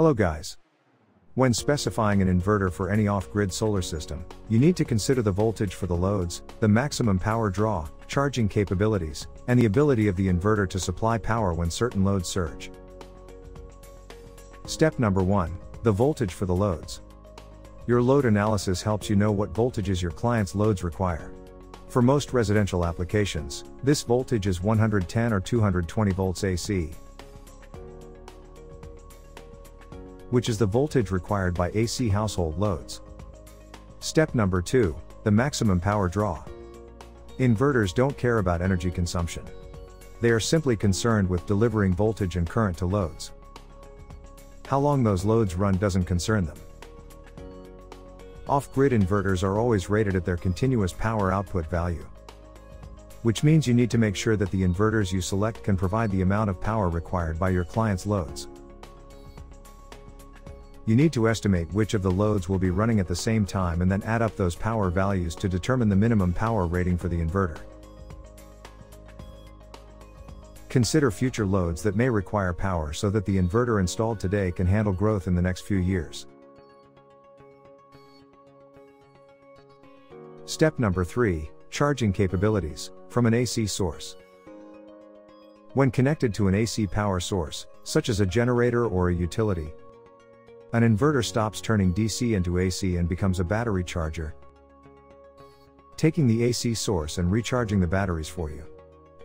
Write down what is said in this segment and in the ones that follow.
Hello guys. When specifying an inverter for any off-grid solar system, you need to consider the voltage for the loads, the maximum power draw, charging capabilities, and the ability of the inverter to supply power when certain loads surge. Step number 1. The voltage for the loads. Your load analysis helps you know what voltages your client's loads require. For most residential applications, this voltage is 110 or 220 volts AC, which is the voltage required by AC household loads. Step number 2 The maximum power draw. Inverters don't care about energy consumption. They are simply concerned with delivering voltage and current to loads. How long those loads run doesn't concern them. Off-grid inverters are always rated at their continuous power output value. Which means you need to make sure that the inverters you select can provide the amount of power required by your client's loads. You need to estimate which of the loads will be running at the same time and then add up those power values to determine the minimum power rating for the inverter. Consider future loads that may require power so that the inverter installed today can handle growth in the next few years. Step number 3 Charging capabilities from an AC source. When connected to an AC power source, such as a generator or a utility, an inverter stops turning DC into AC and becomes a battery charger, taking the AC source and recharging the batteries for you.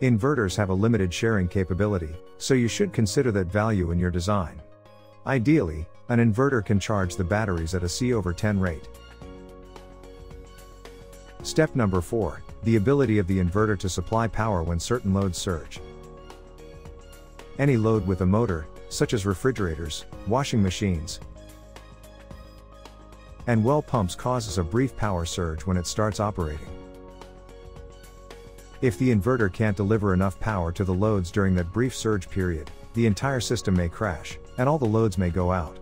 Inverters have a limited charging capability, so you should consider that value in your design. Ideally, an inverter can charge the batteries at a C over 10 rate. Step number 4 The ability of the inverter to supply power when certain loads surge. Any load with a motor, such as refrigerators, washing machines, and well pumps causes a brief power surge when it starts operating. If the inverter can't deliver enough power to the loads during that brief surge period, the entire system may crash, and all the loads may go out.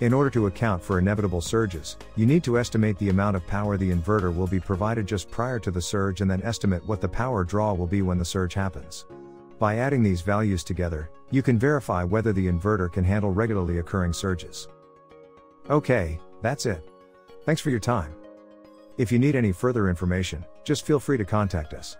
In order to account for inevitable surges, you need to estimate the amount of power the inverter will be provided just prior to the surge and then estimate what the power draw will be when the surge happens. By adding these values together, you can verify whether the inverter can handle regularly occurring surges. Okay, that's it. Thanks for your time. If you need any further information, just feel free to contact us.